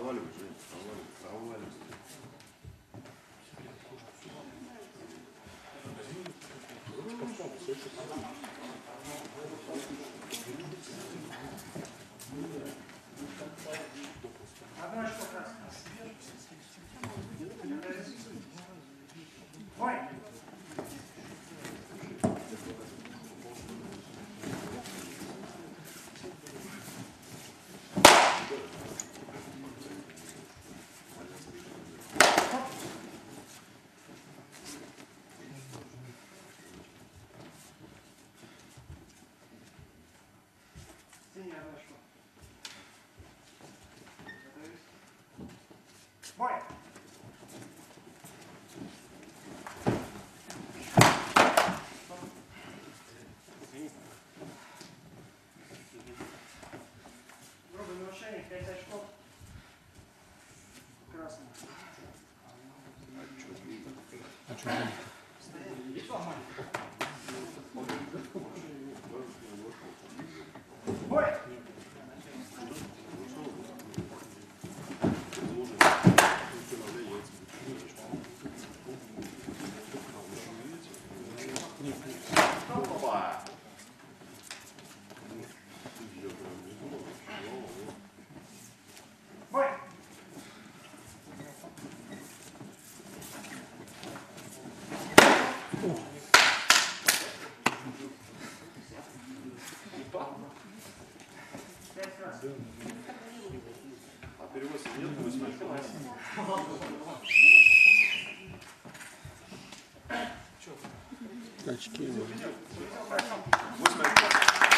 Проваливай, Жень, проваливай, проваливай. Одно Синее одно очко. Готовились? Бой! Грубое нарушение, 5 очков. Красный. Бой! Опа! Бой! Красных. А перевода нет, восьмой Очки. Восьмой